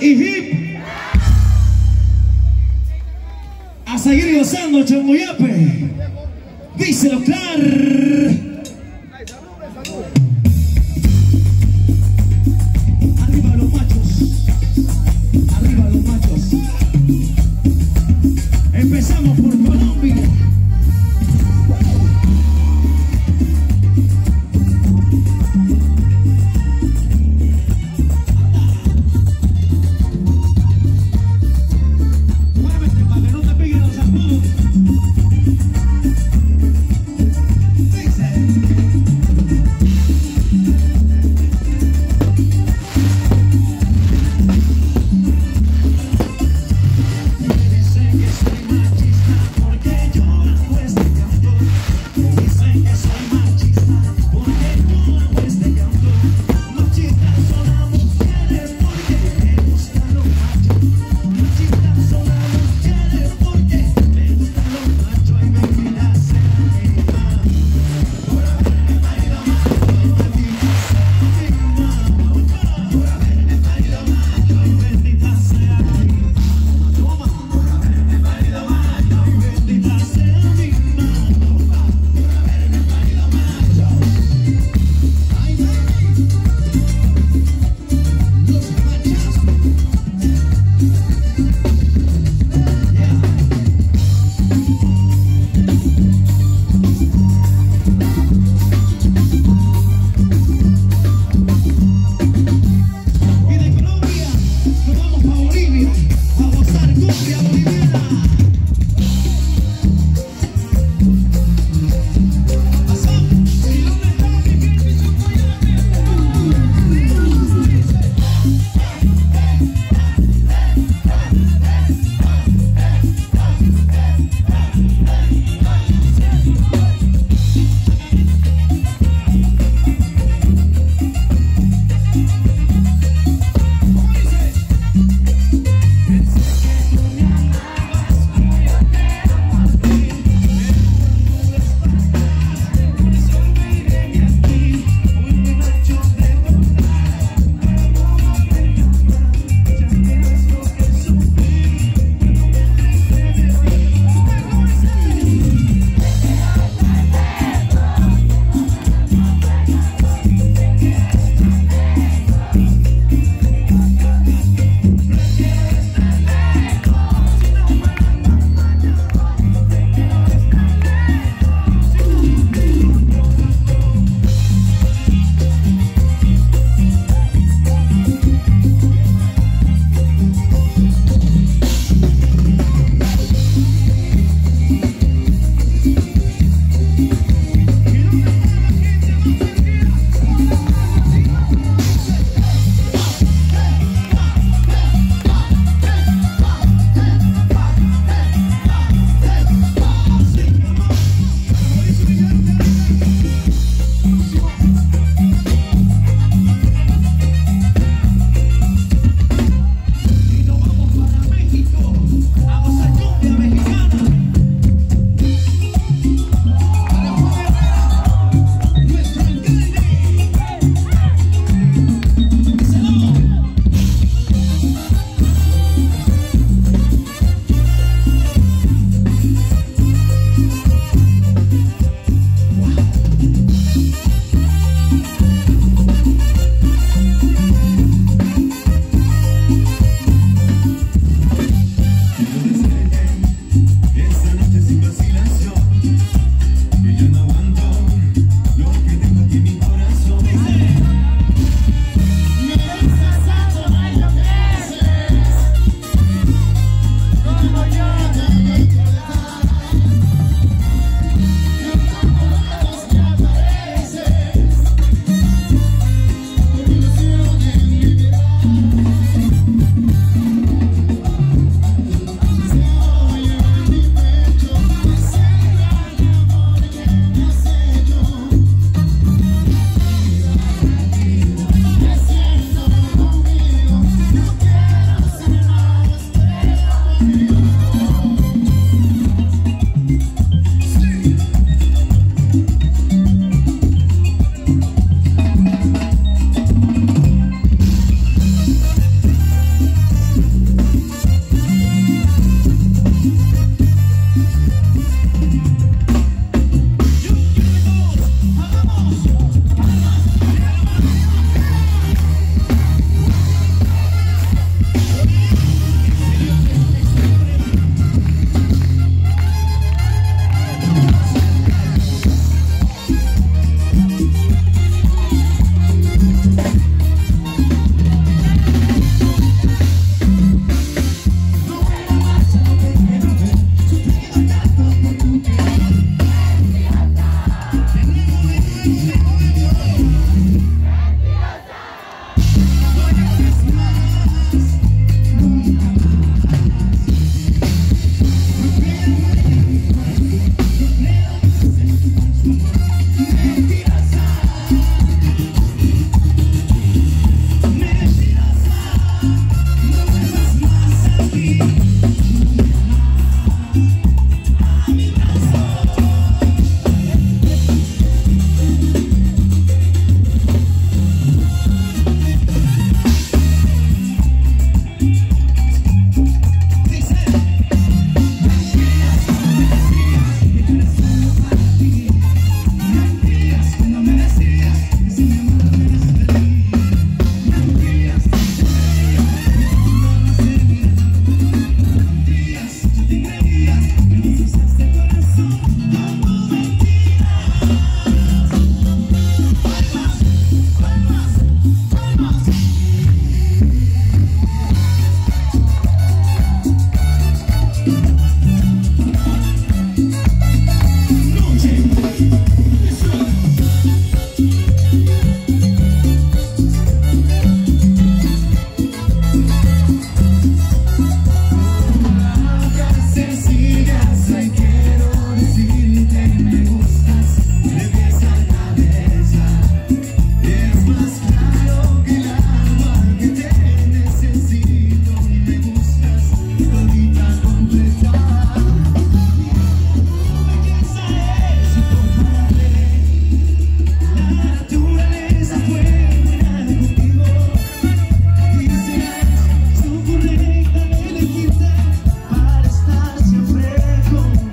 y hip. A seguir gozando chongoyape dice lo claro arriba los machos. Arriba los machos. Empezamos por Colombia.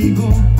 contigo.